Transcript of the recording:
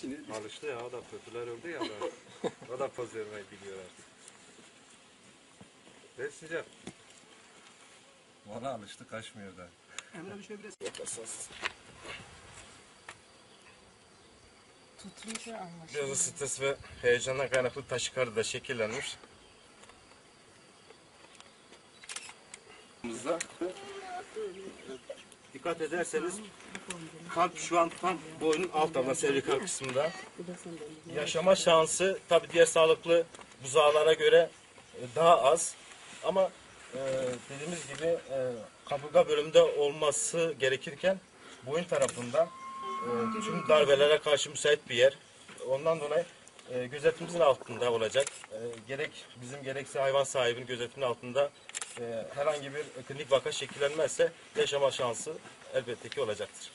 Şimdi Alıştı ya o da popüler oldu ya. da. o da poz vermeyi biliyor artık. Ve sıcak. Valla alıştı kaçmıyor da. Emre bir şöyle biraz yaklarsınız. Tutmuş ve anlaşılıyor. Biraz da stres ve heyecandan kaynaklı taşikardi da şekillenmiş. Mızda. Dikkat ederseniz kalp şu an tam boynun alt tarafında servikal kısmında. Yaşama şansı tabi diğer sağlıklı buzağlara göre e, daha az. Ama e, dediğimiz gibi e, kaburga bölümünde olması gerekirken boyun tarafında e, tüm darbelere karşı müsait bir yer. Ondan dolayı e, gözetimimizin altında olacak. E, gerek bizim gerekse hayvan sahibinin gözetiminin altında herhangi bir klinik vaka şekillenmezse yaşama şansı elbette ki olacaktır.